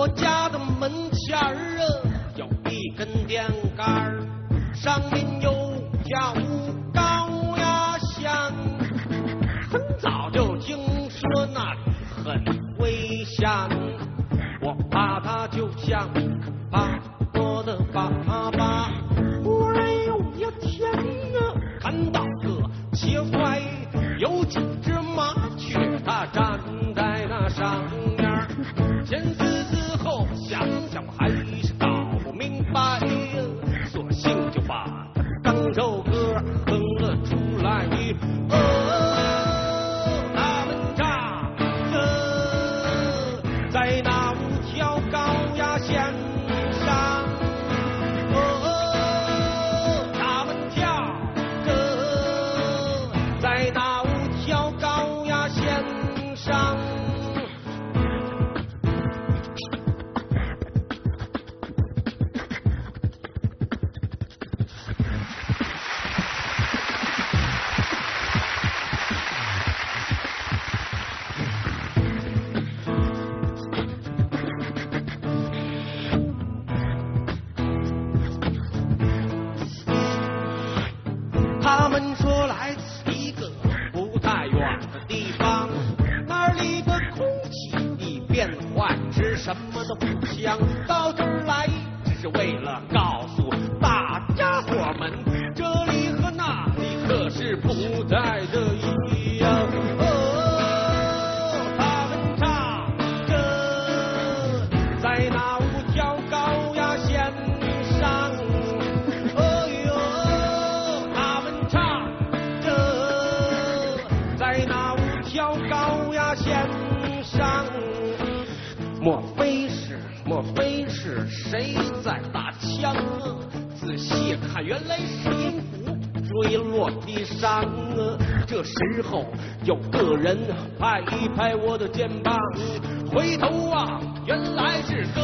我家的门前儿啊，有一根电杆，上面有条高压线。很早就听说那里很危险，我怕它就像怕我的爸爸。忽然有一天啊，看到个奇怪，有几只麻雀，它站在那上把们说来一个不太远的地方，那里的空气已变坏，吃什么都不香。到这儿来只是为了告诉大家伙们，这里和那里可是不太的一高压线上。莫非是莫非是谁在打枪？仔细看，原来是音符坠落地上！这时候有个人拍一拍我的肩膀，回头望，原来是哥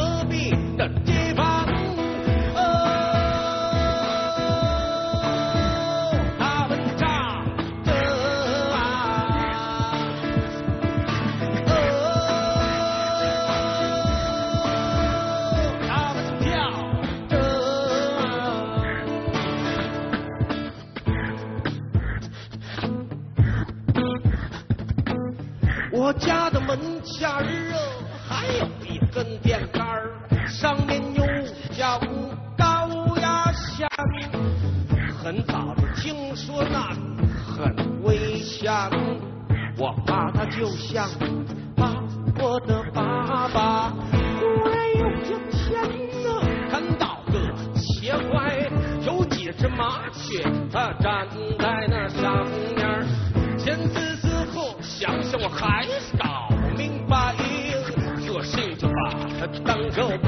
我家的门前儿啊，还有一根电杆儿，上面有条高压线。很早就听说那里很危险，我怕它就像怕我的爸爸。忽然有一天呢，看到个奇怪，有几只麻雀，它站在那上。想想，我还是搞明白，索性就把它当首歌